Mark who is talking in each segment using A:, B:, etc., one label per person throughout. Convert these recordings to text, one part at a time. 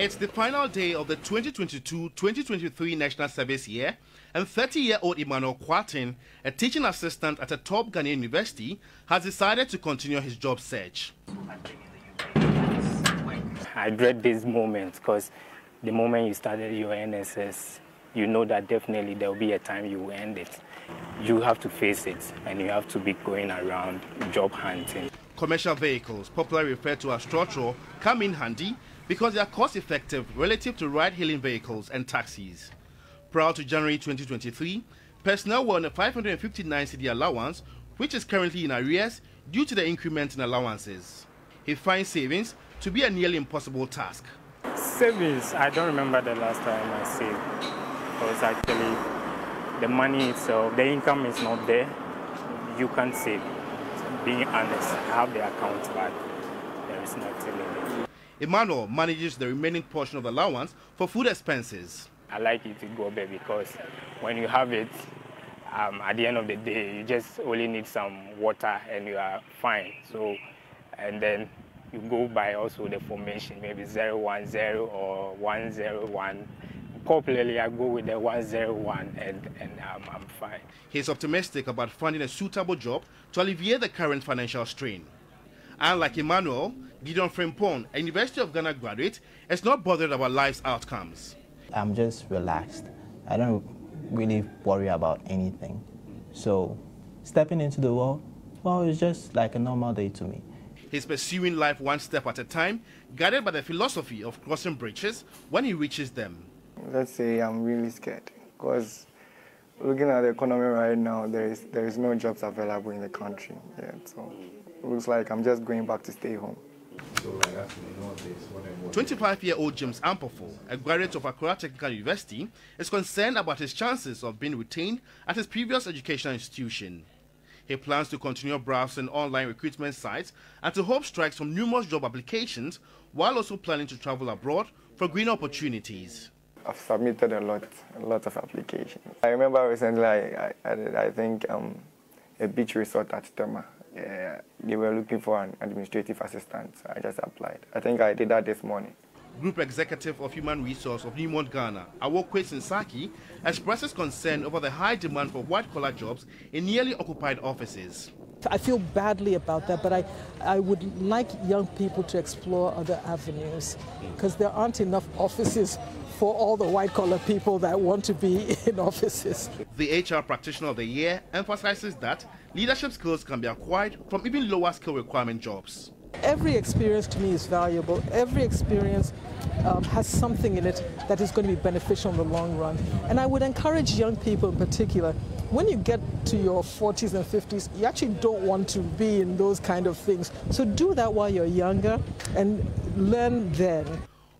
A: It's the final day of the 2022-2023 National Service year, and 30-year-old Emmanuel Kwatin, a teaching assistant at a top Ghanaian university, has decided to continue his job search.
B: I dread this moment because the moment you started your NSS, you know that definitely there will be a time you will end it. You have to face it and you have to be going around job hunting.
A: Commercial vehicles, popularly referred to as trotro, come in handy because they are cost effective relative to ride hailing vehicles and taxis. Prior to January 2023, personnel were on a 559 cedi allowance, which is currently in arrears due to the increment in allowances. He finds savings to be a nearly impossible task.
B: Savings, I don't remember the last time I saved. Because actually, the money itself, the income is not there. You can't save. Being honest, I have the account, but there is nothing in it.
A: Emmanuel manages the remaining portion of allowance for food expenses.
B: I like it to go there because when you have it, um, at the end of the day, you just only need some water and you are fine. So, and then you go by also the formation, maybe 010 or 101. Popularly, I go with the 101 and, and um, I'm fine.
A: He's optimistic about finding a suitable job to alleviate the current financial strain. And like Emmanuel, Gideon Frimpong, a University of Ghana graduate, is not bothered about life's outcomes.
C: I'm just relaxed. I don't really worry about anything. So stepping into the world, well, it's just like a normal day to me.
A: He's pursuing life one step at a time, guided by the philosophy of crossing bridges when he reaches them.
D: Let's say I'm really scared because looking at the economy right now, there is there is no jobs available in the country yet. So it looks like I'm just going back to stay home.
A: 25-year-old James Ampofo, a graduate of Accra Technical University, is concerned about his chances of being retained at his previous educational institution. He plans to continue browsing online recruitment sites and to hope strikes from numerous job applications while also planning to travel abroad for green opportunities.
D: I've submitted a lot, a lot of applications. I remember recently, I, I, I think um, a beach resort at Tema. Yeah, they were looking for an administrative assistant. So I just applied. I think I did that this morning.
A: Group Executive of Human Resource of Newmont Ghana, Awokwe Sinsaki, expresses concern over the high demand for white-collar jobs in nearly occupied offices.
E: I feel badly about that, but I, I would like young people to explore other avenues because there aren't enough offices for all the white collar people that want to be in offices.
A: The HR Practitioner of the Year emphasizes that leadership skills can be acquired from even lower skill requirement jobs.
E: Every experience to me is valuable. Every experience um, has something in it that is going to be beneficial in the long run. And I would encourage young people in particular, when you get to your 40s and 50s, you actually don't want to be in those kind of things. So do that while you're younger and learn then.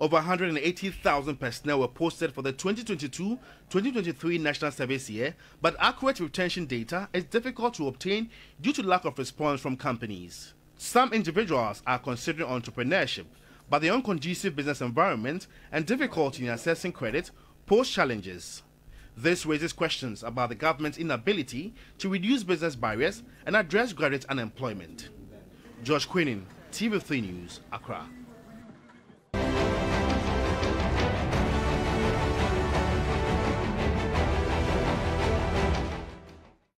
A: Over 180,000 personnel were posted for the 2022-2023 National Service year, but accurate retention data is difficult to obtain due to lack of response from companies. Some individuals are considering entrepreneurship, but the unconducive business environment and difficulty in assessing credit pose challenges. This raises questions about the government's inability to reduce business barriers and address graduate unemployment. George Kwaning, TV3 News, Accra.